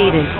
Player